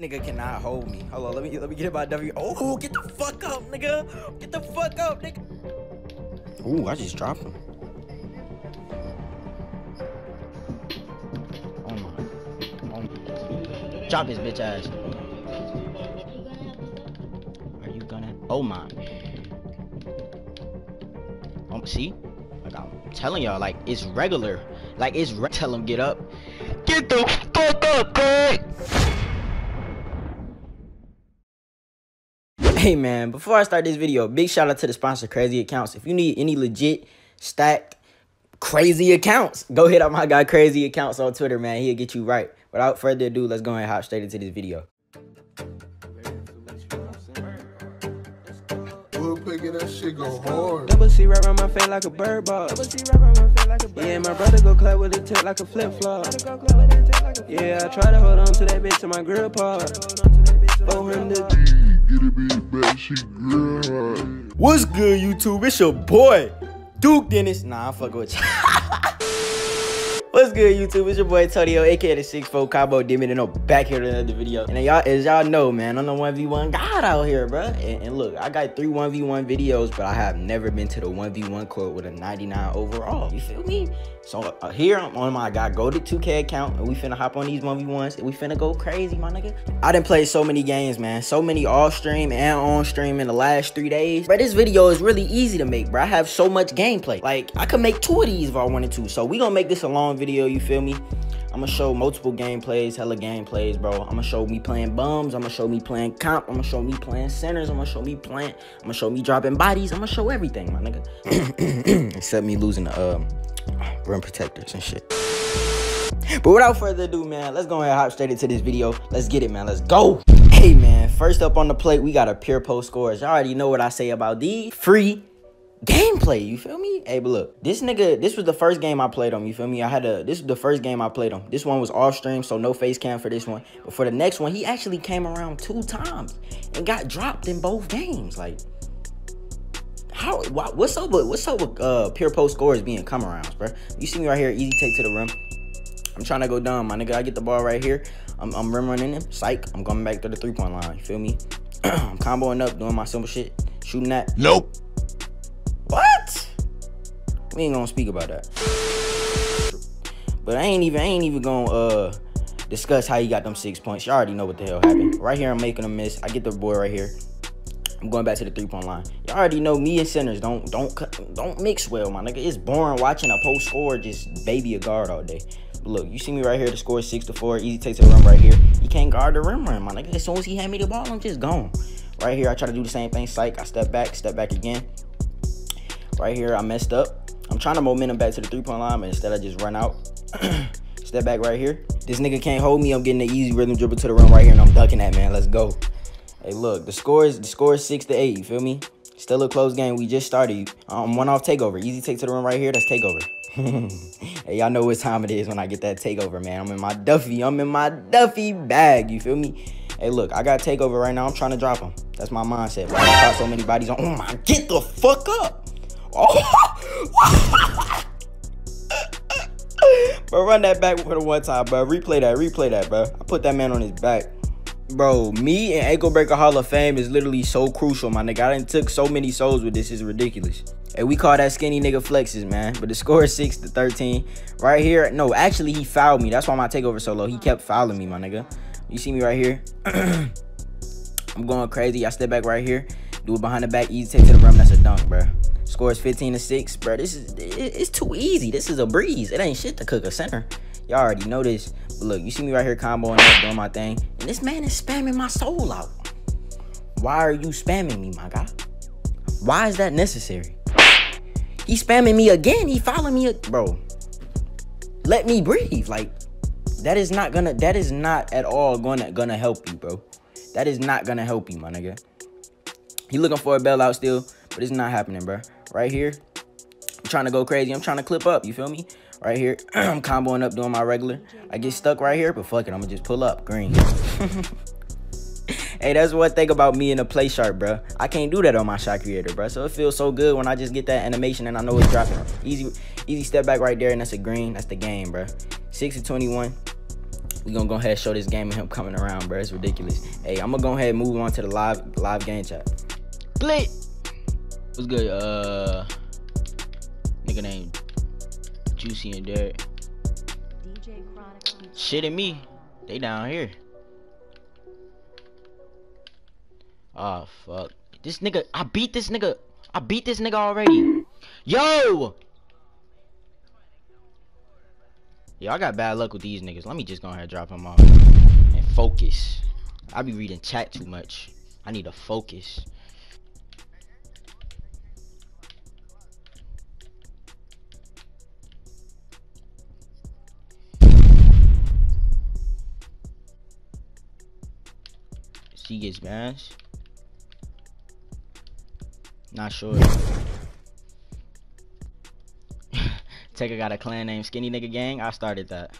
Nigga cannot hold me. Hold on, let me let me get my W. Oh, get the fuck up, nigga. Get the fuck up, nigga. Ooh, I just dropped him. Oh my. Oh my. Drop his bitch ass. Are you gonna? Oh my. Um, see? Like I'm telling y'all, like it's regular. Like it's re- tell him get up. Get the fuck up, Craig. Hey man, before I start this video, big shout out to the sponsor, Crazy Accounts. If you need any legit, stacked, crazy accounts, go hit up my guy Crazy Accounts on Twitter, man. He'll get you right. Without further ado, let's go and hop straight into this video. We'll pick it, that shit go hard. Double C right around my face like a bird ball. Double C right around my face like a bird Yeah, my brother go clap with a tip like a flip flop. Yeah, I try to hold on to that bitch to my grill part. 400. What's good, YouTube? It's your boy, Duke Dennis. Nah, I'm fucking with you. What's good, YouTube? It's your boy Tonio, aka the 6'4 Cabo Demon, and I'm back here to another video. And y'all, as y'all know, man, I'm the 1v1 god out here, bro. And, and, look, I got three 1v1 videos, but I have never been to the 1v1 court with a 99 overall. You feel me? So uh, here I'm on my guy go to 2K account, and we finna hop on these 1v1s, and we finna go crazy, my nigga. I done played so many games, man. So many off stream and on stream in the last three days. But this video is really easy to make, bro. I have so much gameplay. Like, I could make two of these if I wanted to. So we gonna make this a long video, you feel me? I'm gonna show multiple gameplays, hella gameplays, bro. I'm gonna show me playing bums. I'm gonna show me playing comp. I'm gonna show me playing centers. I'm gonna show me playing. I'm gonna show me dropping bodies. I'm gonna show everything, my nigga. Except me losing the um rim protectors and shit. But without further ado, man, let's go ahead and hop straight into this video. Let's get it, man. Let's go. Hey, man. First up on the plate, we got a pure post scores. Y'all already know what I say about these free gameplay. You feel me? Hey, but look, this nigga, this was the first game I played on. You feel me? I had a, this was the first game I played on. This one was off stream, so no face cam for this one. But for the next one, he actually came around two times and got dropped in both games. Like, how, what's up with, what's up with uh, pure post scores being come arounds, bro? You see me right here, easy take to the rim. I'm trying to go down, my nigga. I get the ball right here. I'm, I'm rim running him. Psych. I'm coming back to the three point line. You feel me? I'm comboing up, doing my simple shit, shooting that. Nope. We ain't gonna speak about that. But I ain't even I ain't even gonna uh discuss how he got them six points. Y'all already know what the hell happened. Right here, I'm making a miss. I get the boy right here. I'm going back to the three point line. Y'all already know me and centers don't don't don't mix well, my nigga. It's boring watching a post score just baby a guard all day. But look, you see me right here. The score six to four. Easy takes a run right here. He can't guard the rim run, my nigga. As soon as he hand me the ball, I'm just gone. Right here, I try to do the same thing. Psych. I step back, step back again. Right here, I messed up. I'm trying to momentum back to the three point line, but instead I just run out. step back right here. This nigga can't hold me. I'm getting the easy rhythm dribble to the rim right here, and I'm ducking that man. Let's go. Hey, look, the score is the score is six to eight. You feel me? Still a close game. We just started. Um, one off takeover. Easy take to the rim right here. That's takeover. hey, y'all know what time it is when I get that takeover, man. I'm in my Duffy. I'm in my Duffy bag. You feel me? Hey, look, I got takeover right now. I'm trying to drop him. That's my mindset. Bro. I caught so many bodies on. Oh my, get the fuck up. Oh. bro, run that back for the one time, bro. Replay that. Replay that, bro. I put that man on his back. Bro, me and Ankle Breaker Hall of Fame is literally so crucial, my nigga. I done took so many souls with this. It's ridiculous. Hey, we call that skinny nigga flexes, man. But the score is 6 to 13. Right here. No, actually, he fouled me. That's why my takeover so low. He kept fouling me, my nigga. You see me right here? I'm going crazy. I step back right here. Do it behind the back. Easy take to the rim. That's a dunk, bro. Score is 15 to 6. Bro, this is... It's too easy. This is a breeze. It ain't shit to cook a center. Y'all already know this. But look, you see me right here comboing up, doing my thing. And this man is spamming my soul out. Why are you spamming me, my guy? Why is that necessary? He spamming me again. He following me. Bro, let me breathe. Like, that is not gonna, that is not at all gonna, gonna help you, bro. That is not gonna help you, my nigga. He looking for a bailout still, but it's not happening, bro. Right here, I'm trying to go crazy. I'm trying to clip up, you feel me? Right here, I'm comboing up doing my regular. I get stuck right here, but fuck it, I'm gonna just pull up, green. hey, that's one thing about me in a play sharp, bro. I can't do that on my shot creator, bro. So it feels so good when I just get that animation and I know it's dropping. Easy, easy step back right there, and that's a green. That's the game, bro. 6 to 21. we gonna go ahead and show this game of him coming around, bro. It's ridiculous. Hey, I'm gonna go ahead and move on to the live live game chat. Split. What's good? Uh, nigga named Juicy and Derek. Shit and me, they down here. Oh fuck. This nigga, I beat this nigga. I beat this nigga already. Yo! Yo, I got bad luck with these niggas. Let me just go ahead and drop them off. And focus. I be reading chat too much. I need to focus. She gets bashed. Not sure. Taker got a clan named Skinny Nigga Gang. I started that.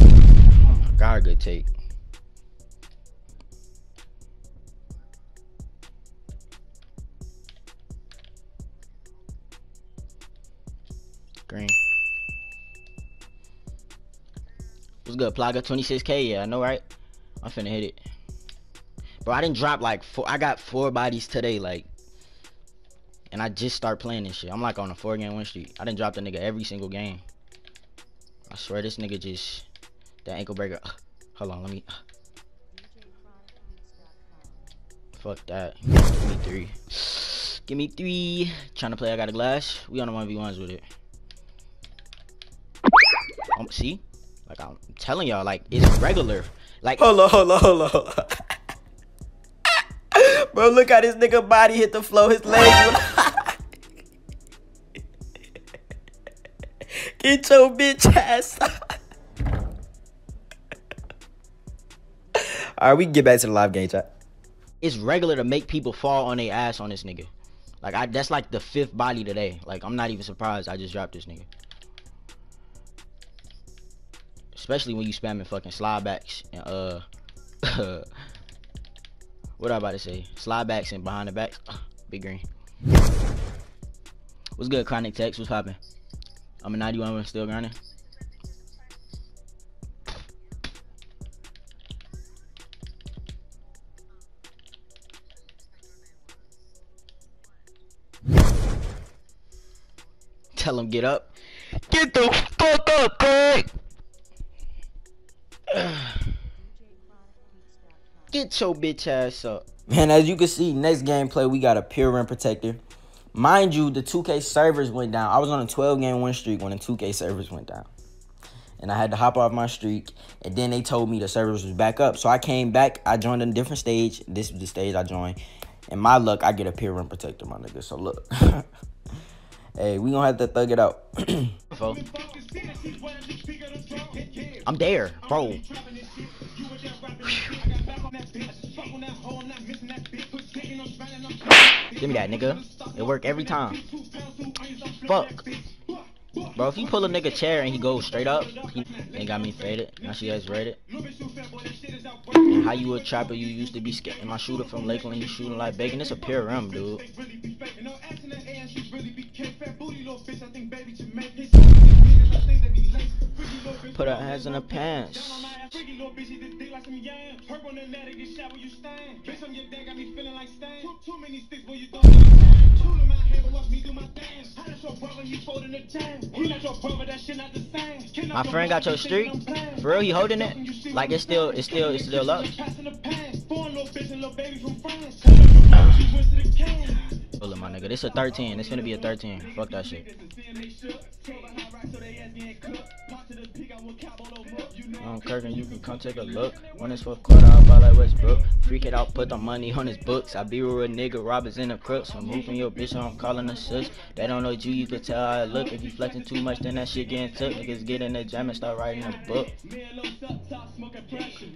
Oh my god, good take. Green. What's good, Plaga? 26k, yeah, I know, right? I'm finna hit it. Bro, I didn't drop like four. I got four bodies today, like, and I just start playing this shit. I'm like on a four game win streak. I didn't drop the nigga every single game. I swear this nigga just that ankle breaker. Uh, hold on, let me. Uh. Fuck that. Give me three. Give me three. Trying to play. I got a glass. We on the one v ones with it. Um, see, like I'm telling y'all, like it's regular. Like hold on, hold on, hold on. Hold on. Bro, look how this nigga body hit the floor. His legs. Get your bitch ass. All right, we can get back to the live game chat. It's regular to make people fall on their ass on this nigga. Like I, that's like the fifth body today. Like I'm not even surprised. I just dropped this nigga. Especially when you spamming fucking slide backs and uh what I about to say? Slide backs and behind the backs. big green. What's good, Chronic Text? What's poppin'? I'm a 91 still grinding. Tell him get up. Get the fuck up, Craig! Get your bitch ass up. Man, as you can see, next gameplay, we got a pure rim protector. Mind you, the 2K servers went down. I was on a 12 game win streak when the 2K servers went down. And I had to hop off my streak. And then they told me the servers was back up. So I came back. I joined a different stage. This was the stage I joined. And my luck, I get a pure rim protector, my nigga. So look. hey, we gonna have to thug it out. I'm there, bro. Give me that, nigga. It work every time. Fuck. Bro, if you pull a nigga chair and he goes straight up, he ain't got me faded. Now she has rated. And how you a trapper, you used to be skating my shooter from Lakeland, you shooting like bacon. It's a pure rim, dude. Put her hands in her pants. My friend got your streak. For real, he holding it. Like it's still, it's still, it's still up. Hold my nigga. This a 13. It's gonna be a 13. Fuck that shit. Um, Kirk you can come take a look. When it's fourth quarter, I'll buy like Westbrook. Freak it out, put the money on his books. I be real nigga, robbers in the crooks. I'm moving your bitch, I'm calling the sus. They don't know you, you can tell how I look. If you flexing too much, then that shit getting took. Niggas get in the jam and start writing a book.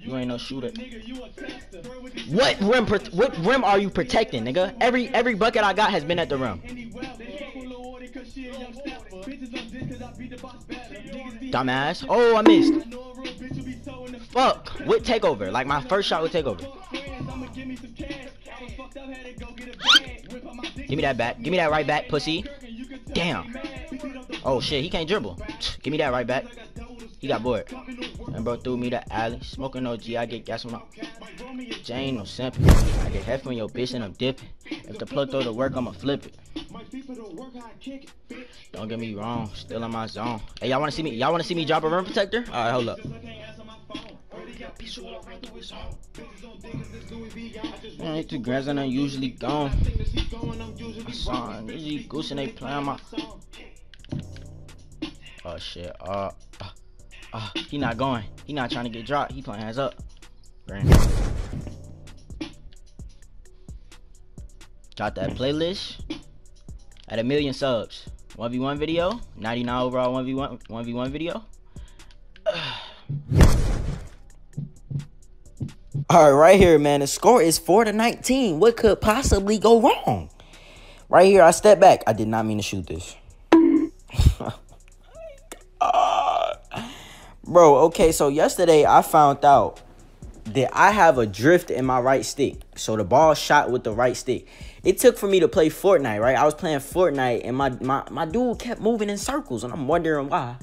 You ain't no shooter. What rim? What rim are you protecting, nigga? Every every bucket I got has been at the rim. Dumbass. Oh, I missed. Fuck. With takeover. Like my first shot with takeover. Give me that back. Give me that right back, pussy. Damn. Oh shit, he can't dribble. Give me that right back. He got bored. And bro threw me the alley. Smoking OG, I get gas on my Jane no simple. I get half from your bitch and I'm dipping. If the plug throw the work, I'ma flip it. Don't get me wrong, still in my zone. Hey, y'all wanna see me? Y'all wanna see me drop a rim protector? Alright, hold up. Man, two grands and I'm usually gone. My son, usually goose and they playing my. Oh shit. Uh, uh, uh, he not going. He not trying to get dropped. He playing hands up. Got that playlist at a million subs. 1v1 video, 99 overall 1v1 1v1 video. All right, right here, man. The score is 4 to 19. What could possibly go wrong? Right here, I step back. I did not mean to shoot this. Oh Bro, okay, so yesterday I found out that I have a drift in my right stick. So the ball shot with the right stick. It took for me to play Fortnite, right? I was playing Fortnite and my, my, my dude kept moving in circles and I'm wondering why.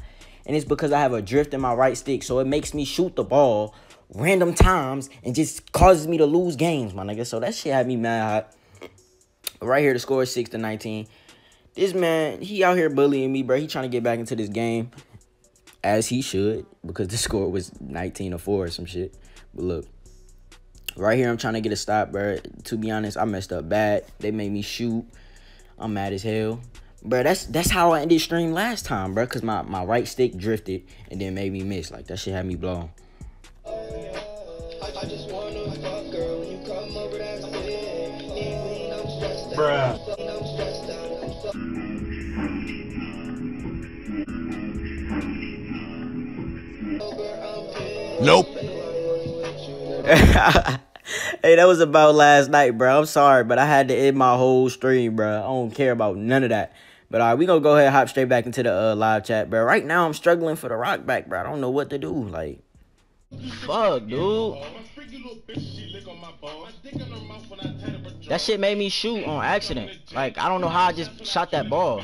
And it's because I have a drift in my right stick. So it makes me shoot the ball random times and just causes me to lose games, my nigga. So that shit had me mad hot. Right here, the score is 6 to 19. This man, he out here bullying me, bro. He trying to get back into this game. As he should, because the score was 19 to 4 or some shit. But look, right here, I'm trying to get a stop, bro. To be honest, I messed up bad. They made me shoot. I'm mad as hell. Bro, that's that's how I ended stream last time, bro. Cause my, my right stick drifted and then made me miss. Like that shit had me blown. Bruh. Nope. hey, that was about last night, bro. I'm sorry, but I had to end my whole stream, bro. I don't care about none of that. But all right, we gonna go ahead and hop straight back into the uh, live chat, bro. Right now, I'm struggling for the rock back, bro. I don't know what to do. Like, fuck, dude. That shit made me shoot on accident. Like, I don't know how I just shot that ball.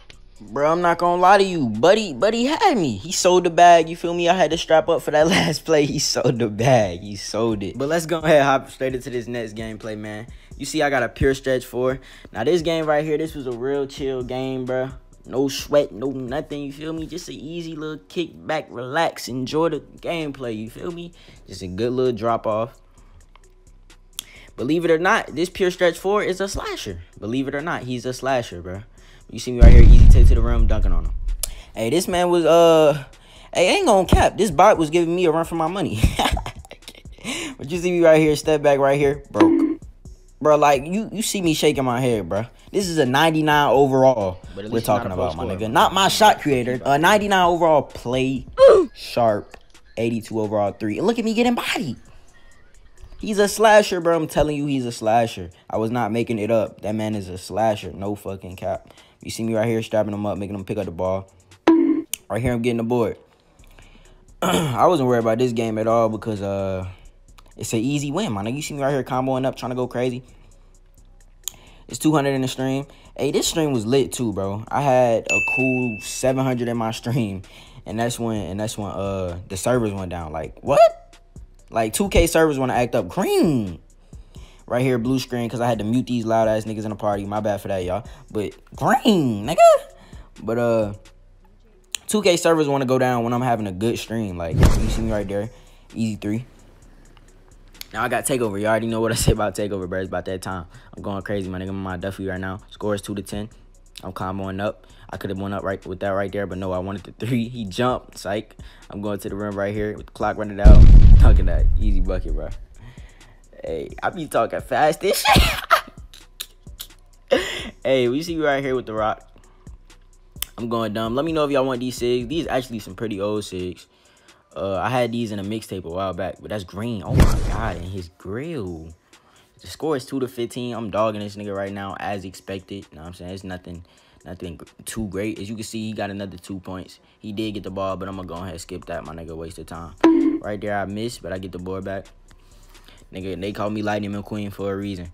Bro, I'm not gonna lie to you. Buddy, buddy had me. He sold the bag. You feel me? I had to strap up for that last play. He sold the bag. He sold it. But let's go ahead hop straight into this next gameplay, man. You see, I got a pure stretch four. Now, this game right here, this was a real chill game, bro. No sweat, no nothing, you feel me? Just an easy little kick back, relax, enjoy the gameplay, you feel me? Just a good little drop off. Believe it or not, this pure stretch four is a slasher. Believe it or not, he's a slasher, bro. You see me right here, easy take to the rim, dunking on him. Hey, this man was, uh, hey, ain't gonna cap. This bot was giving me a run for my money. but you see me right here, step back right here, broke. Bro, like, you, you see me shaking my head, bro. This is a 99 overall we're talking about, my nigga. Not my shot creator. A 99 overall play, sharp, 82 overall three. And look at me getting bodied. He's a slasher, bro. I'm telling you, he's a slasher. I was not making it up. That man is a slasher. No fucking cap. You see me right here strapping them up, making them pick up the ball. Right here, I'm getting the board. I wasn't worried about this game at all because uh, it's an easy win, man. You see me right here comboing up, trying to go crazy. It's 200 in the stream. Hey, this stream was lit too, bro. I had a cool 700 in my stream, and that's when and that's when uh the servers went down. Like what? Like 2K servers want to act up green. Right here, blue screen, because I had to mute these loud ass niggas in the party. My bad for that, y'all. But green, nigga. But uh 2K servers want to go down when I'm having a good stream. Like you see me right there. Easy three. Now I got takeover. You already know what I say about takeover, bro. It's about that time. I'm going crazy, my nigga. My Duffy right now. Score is two to ten. I'm comboing up. I could have went up right with that right there, but no, I wanted the three. He jumped. Psych. I'm going to the rim right here with the clock running out. Talking that easy bucket, bro. Hey, I be talking fast this shit. Hey, we see you right here with the rock. I'm going dumb. Let me know if y'all want these SIGs. These actually some pretty old SIGs. Uh, I had these in a mixtape a while back, but that's green. Oh my god, and his grill. The score is 2 to 15. I'm dogging this nigga right now as expected. You know what I'm saying? It's nothing nothing too great. As you can see, he got another two points. He did get the ball, but I'm to go ahead and skip that. My nigga wasted time. Right there, I missed, but I get the board back. Nigga, they call me Lightning McQueen for a reason.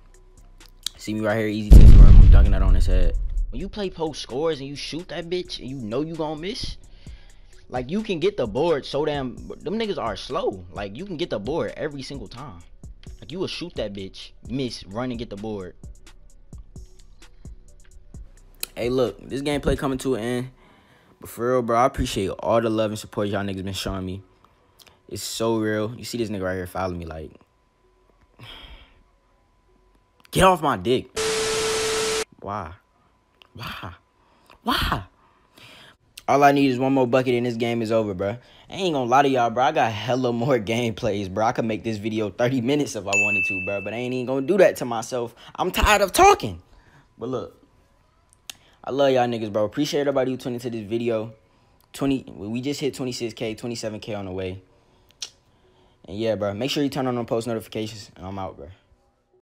See me right here, easy room. I'm dunking that on his head. When you play post scores and you shoot that bitch and you know you gonna miss, like you can get the board so damn them niggas are slow. Like you can get the board every single time. Like you will shoot that bitch, miss, run and get the board. Hey look, this gameplay coming to an end. But for real, bro, I appreciate all the love and support y'all niggas been showing me. It's so real. You see this nigga right here following me like Get off my dick. Why? Why? Why? All I need is one more bucket and this game is over, bro. I ain't gonna lie to y'all, bro. I got hella more gameplays, bro. I could make this video 30 minutes if I wanted to, bro. But I ain't even gonna do that to myself. I'm tired of talking. But look, I love y'all niggas, bro. Appreciate everybody who tuned into this video. 20, we just hit 26K, 27K on the way. And yeah, bro, make sure you turn on the post notifications, and I'm out, bro.